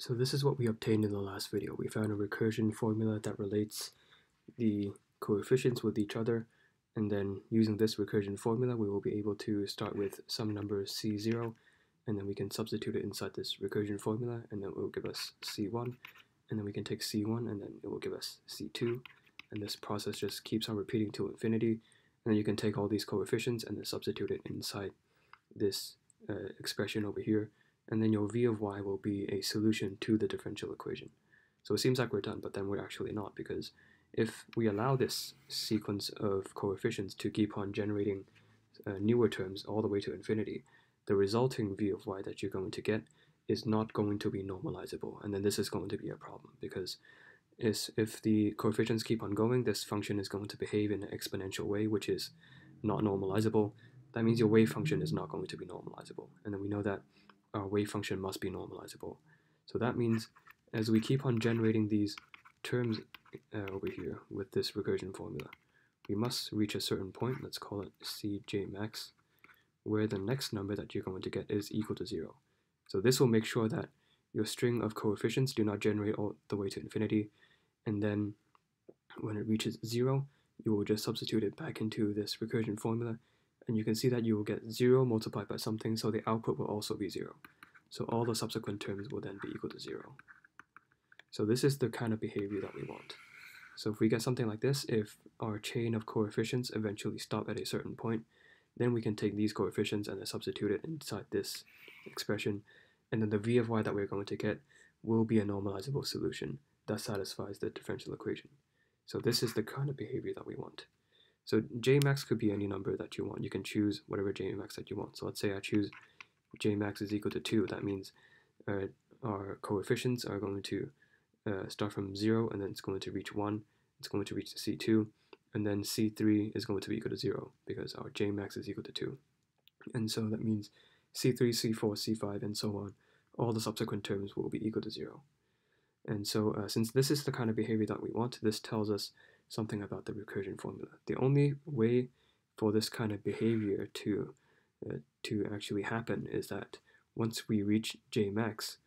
So this is what we obtained in the last video. We found a recursion formula that relates the coefficients with each other and then using this recursion formula we will be able to start with some number c0 and then we can substitute it inside this recursion formula and then it will give us c1 and then we can take c1 and then it will give us c2 and this process just keeps on repeating to infinity and then you can take all these coefficients and then substitute it inside this uh, expression over here and then your v of y will be a solution to the differential equation. So it seems like we're done, but then we're actually not because if we allow this sequence of coefficients to keep on generating uh, newer terms all the way to infinity, the resulting v of y that you're going to get is not going to be normalizable, and then this is going to be a problem because is if the coefficients keep on going, this function is going to behave in an exponential way, which is not normalizable. That means your wave function is not going to be normalizable, and then we know that our wave function must be normalizable. So that means as we keep on generating these terms uh, over here with this recursion formula, we must reach a certain point, let's call it Cj max, where the next number that you're going to get is equal to 0. So this will make sure that your string of coefficients do not generate all the way to infinity, and then when it reaches 0, you will just substitute it back into this recursion formula and you can see that you will get 0 multiplied by something, so the output will also be 0. So all the subsequent terms will then be equal to 0. So this is the kind of behavior that we want. So if we get something like this, if our chain of coefficients eventually stop at a certain point, then we can take these coefficients and then substitute it inside this expression, and then the v of y that we're going to get will be a normalizable solution that satisfies the differential equation. So this is the kind of behavior that we want. So Jmax could be any number that you want. You can choose whatever Jmax that you want. So let's say I choose Jmax is equal to 2. That means uh, our coefficients are going to uh, start from 0 and then it's going to reach 1. It's going to reach C2 and then C3 is going to be equal to 0 because our Jmax is equal to 2. And so that means C3, C4, C5 and so on. All the subsequent terms will be equal to 0. And so uh, since this is the kind of behavior that we want, this tells us something about the recursion formula. The only way for this kind of behavior to uh, to actually happen is that once we reach J max,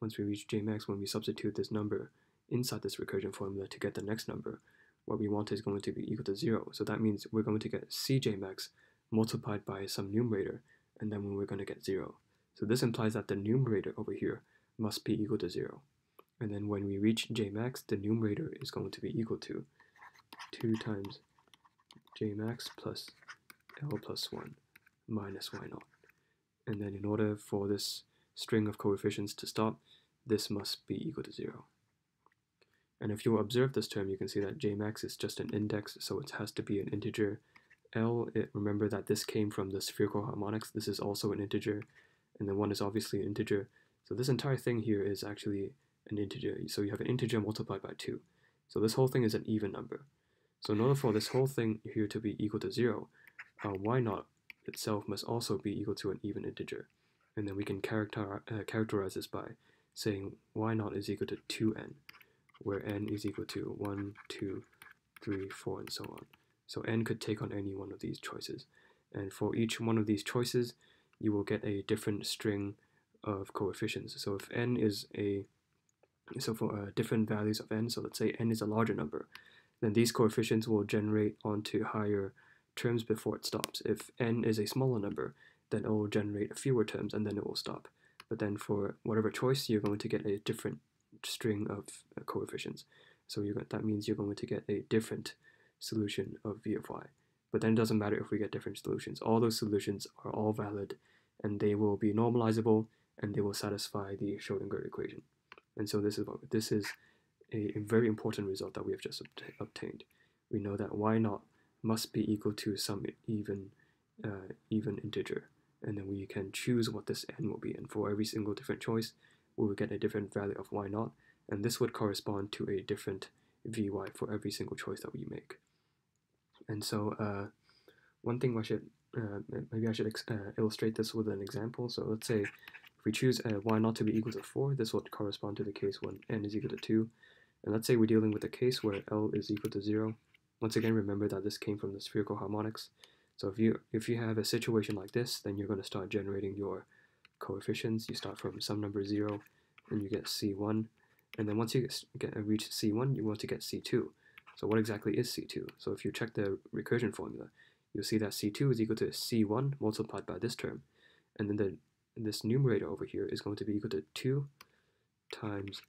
once we reach J max, when we substitute this number inside this recursion formula to get the next number, what we want is going to be equal to zero. So that means we're going to get Cj max multiplied by some numerator, and then we're going to get zero. So this implies that the numerator over here must be equal to zero. And then when we reach J max, the numerator is going to be equal to 2 times j max plus L plus 1 minus y naught. And then in order for this string of coefficients to stop, this must be equal to 0. And if you observe this term, you can see that j max is just an index, so it has to be an integer. L, it, remember that this came from the spherical harmonics, this is also an integer, and then 1 is obviously an integer. So this entire thing here is actually an integer. So you have an integer multiplied by 2. So this whole thing is an even number. So in order for this whole thing here to be equal to 0, uh, y naught itself must also be equal to an even integer. And then we can character, uh, characterize this by saying y naught is equal to 2n, where n is equal to 1, 2, 3, 4, and so on. So n could take on any one of these choices. And for each one of these choices, you will get a different string of coefficients. So if n is a, so for uh, different values of n, so let's say n is a larger number, then these coefficients will generate onto higher terms before it stops. If n is a smaller number, then it will generate fewer terms and then it will stop. But then for whatever choice, you're going to get a different string of uh, coefficients. So that means you're going to get a different solution of v of y. But then it doesn't matter if we get different solutions. All those solutions are all valid and they will be normalizable and they will satisfy the Schrodinger equation. And so this is what this is a, a very important result that we have just obtained. We know that y naught must be equal to some even uh, even integer, and then we can choose what this n will be. And for every single different choice, we will get a different value of y naught, and this would correspond to a different vy for every single choice that we make. And so, uh, one thing I should uh, maybe I should uh, illustrate this with an example. So let's say if we choose uh, y naught to be equal to 4, this would correspond to the case when n is equal to 2. And let's say we're dealing with a case where L is equal to zero. Once again, remember that this came from the spherical harmonics. So if you if you have a situation like this, then you're going to start generating your coefficients. You start from some number zero, and you get C1. And then once you get, get reach C1, you want to get C2. So what exactly is C2? So if you check the recursion formula, you'll see that C2 is equal to C1 multiplied by this term. And then the this numerator over here is going to be equal to 2 times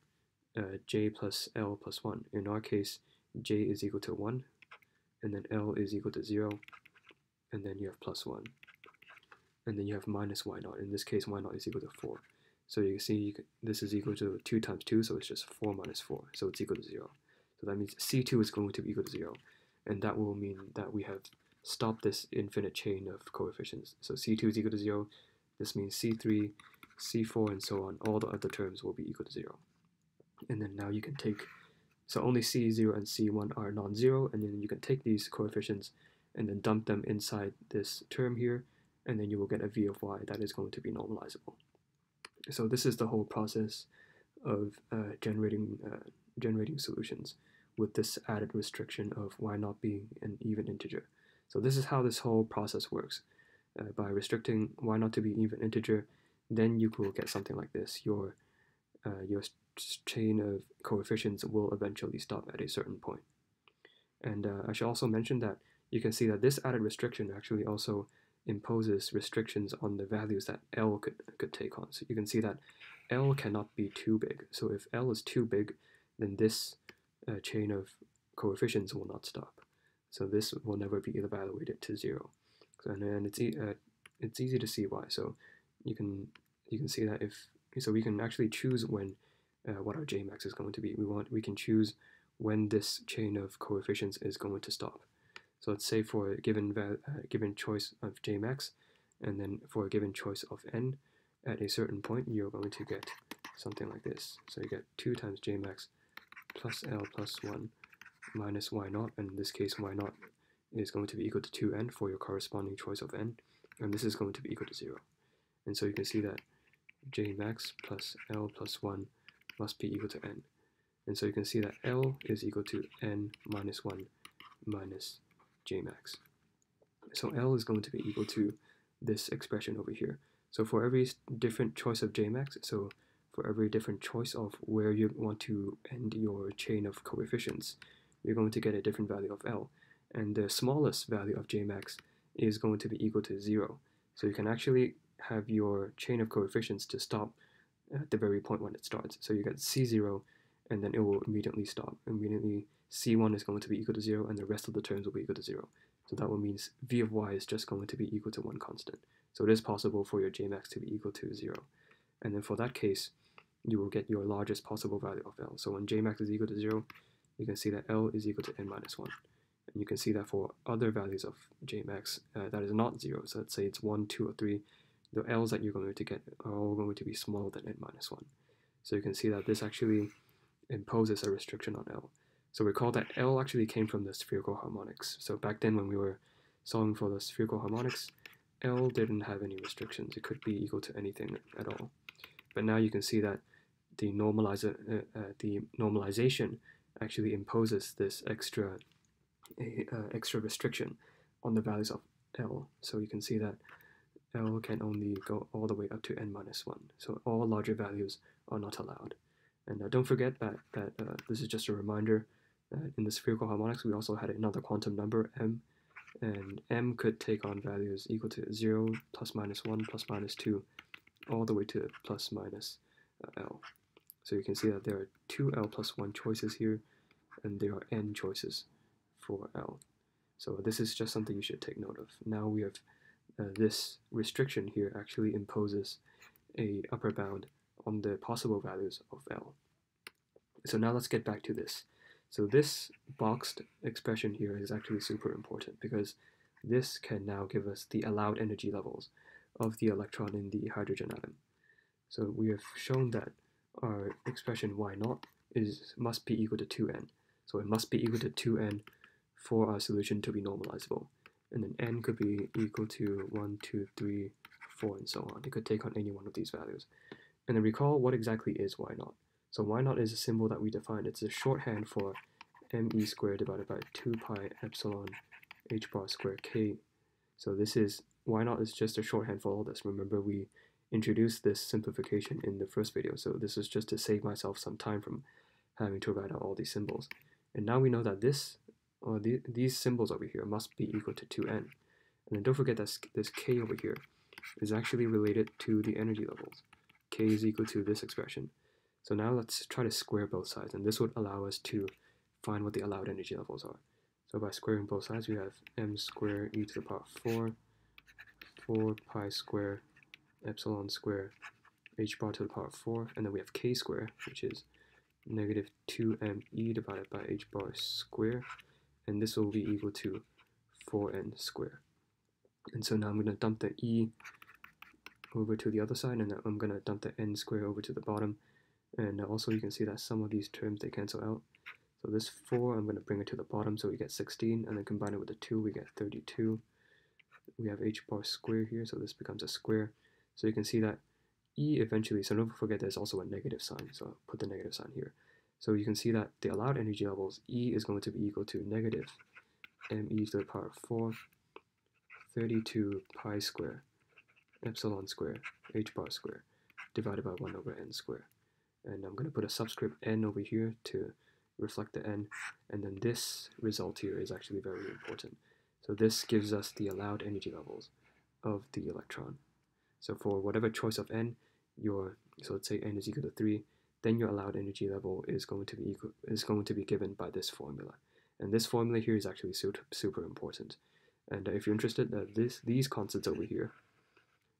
uh, j plus l plus 1. In our case, j is equal to 1, and then l is equal to 0, and then you have plus 1. And then you have minus y naught. In this case, y naught is equal to 4. So you can see you can, this is equal to 2 times 2, so it's just 4 minus 4, so it's equal to 0. So that means C2 is going to be equal to 0, and that will mean that we have stopped this infinite chain of coefficients. So C2 is equal to 0, this means C3, C4, and so on, all the other terms will be equal to 0. And then now you can take, so only C0 and C1 are non-zero, and then you can take these coefficients and then dump them inside this term here, and then you will get a v of y that is going to be normalizable. So this is the whole process of uh, generating uh, generating solutions with this added restriction of y naught being an even integer. So this is how this whole process works. Uh, by restricting y naught to be an even integer, then you will get something like this. Your uh, your chain of coefficients will eventually stop at a certain point. And uh, I should also mention that you can see that this added restriction actually also imposes restrictions on the values that L could, could take on. So you can see that L cannot be too big. So if L is too big, then this uh, chain of coefficients will not stop. So this will never be evaluated to zero. So, and, and it's, e uh, it's easy to see why. So you can you can see that if so we can actually choose when uh, what our Jmax is going to be. We want we can choose when this chain of coefficients is going to stop. So let's say for a given, uh, given choice of Jmax, and then for a given choice of n, at a certain point, you're going to get something like this. So you get 2 times Jmax plus L plus 1 minus y naught, and in this case y naught is going to be equal to 2n for your corresponding choice of n, and this is going to be equal to 0. And so you can see that Jmax plus L plus 1 must be equal to n. And so you can see that L is equal to n minus 1 minus Jmax. So L is going to be equal to this expression over here. So for every different choice of Jmax, so for every different choice of where you want to end your chain of coefficients, you're going to get a different value of L. And the smallest value of Jmax is going to be equal to 0. So you can actually have your chain of coefficients to stop at the very point when it starts. So you get C0, and then it will immediately stop, immediately c1 is going to be equal to 0 and the rest of the terms will be equal to 0. So that will mean v of y is just going to be equal to one constant. So it is possible for your jmax to be equal to 0. And then for that case, you will get your largest possible value of L. So when jmax is equal to 0, you can see that L is equal to n minus 1. And you can see that for other values of jmax, uh, that is not 0. So let's say it's 1, 2, or 3. The L's that you're going to get are all going to be smaller than n minus 1. So you can see that this actually imposes a restriction on L. So recall that L actually came from the spherical harmonics. So back then when we were solving for the spherical harmonics, L didn't have any restrictions. It could be equal to anything at all. But now you can see that the normalizer, uh, uh, the normalization actually imposes this extra, uh, extra restriction on the values of L. So you can see that L can only go all the way up to n minus 1. So all larger values are not allowed. And uh, don't forget that, that uh, this is just a reminder uh, in the spherical harmonics, we also had another quantum number, m, and m could take on values equal to 0, plus minus 1, plus minus 2, all the way to plus minus uh, l. So you can see that there are two l plus 1 choices here, and there are n choices for l. So this is just something you should take note of. Now we have uh, this restriction here actually imposes a upper bound on the possible values of L. So now let's get back to this. So this boxed expression here is actually super important because this can now give us the allowed energy levels of the electron in the hydrogen atom. So we have shown that our expression y naught is must be equal to 2n. So it must be equal to 2n for our solution to be normalizable. And then n could be equal to 1, 2, 3, 4, and so on. It could take on any one of these values. And then recall what exactly is y naught. So y naught is a symbol that we defined. It's a shorthand for me squared divided by 2 pi epsilon h bar squared k. So this is, y naught is just a shorthand for all this. Remember we introduced this simplification in the first video, so this is just to save myself some time from having to write out all these symbols. And now we know that this, Oh, the, these symbols over here must be equal to 2n. And then don't forget that this k over here is actually related to the energy levels. k is equal to this expression. So now let's try to square both sides, and this would allow us to find what the allowed energy levels are. So by squaring both sides, we have m squared e to the power 4, 4 pi square epsilon square h bar to the power 4, and then we have k square, which is negative 2me divided by h bar square, and this will be equal to 4n square. And so now I'm going to dump the e over to the other side, and I'm going to dump the n square over to the bottom. And also you can see that some of these terms, they cancel out. So this 4, I'm going to bring it to the bottom, so we get 16, and then combine it with the 2, we get 32. We have h bar square here, so this becomes a square. So you can see that e eventually, so don't forget there's also a negative sign, so I'll put the negative sign here. So you can see that the allowed energy levels, e is going to be equal to negative me to the power 4, 32 pi square, epsilon square, h bar square, divided by 1 over n square. And I'm going to put a subscript n over here to reflect the n, and then this result here is actually very important. So this gives us the allowed energy levels of the electron. So for whatever choice of n, your so let's say n is equal to 3, then your allowed energy level is going to be equal, is going to be given by this formula. And this formula here is actually super, super important. And if you're interested, uh, this these constants over here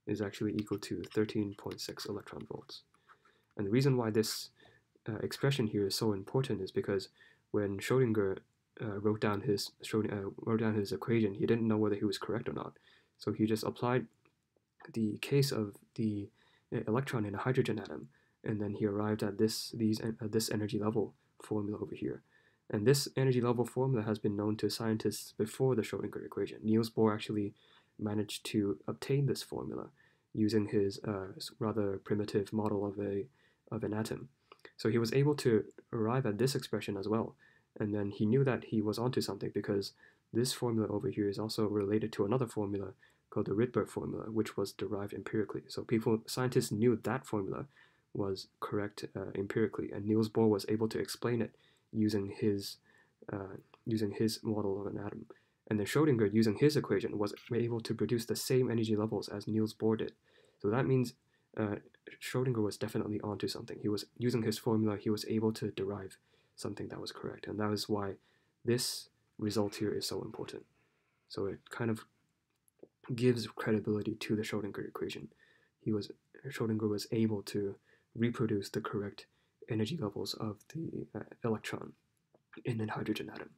is actually equal to 13.6 electron volts. And the reason why this uh, expression here is so important is because when Schrodinger uh, wrote down his Schrodinger, uh, wrote down his equation, he didn't know whether he was correct or not. So he just applied the case of the uh, electron in a hydrogen atom, and then he arrived at this these uh, this energy level formula over here. And this energy level formula has been known to scientists before the Schrodinger equation. Niels Bohr actually managed to obtain this formula using his uh, rather primitive model of a of an atom. So he was able to arrive at this expression as well. And then he knew that he was onto something because this formula over here is also related to another formula called the Rydberg formula, which was derived empirically. So people, scientists knew that formula was correct uh, empirically, and Niels Bohr was able to explain it using his uh, using his model of an atom. And then Schrodinger, using his equation, was able to produce the same energy levels as Niels Bohr did. So that means uh, Schrodinger was definitely onto something. He was using his formula, he was able to derive something that was correct, and that is why this result here is so important. So it kind of gives credibility to the Schrodinger equation. He was Schrodinger was able to reproduce the correct energy levels of the uh, electron in a hydrogen atom.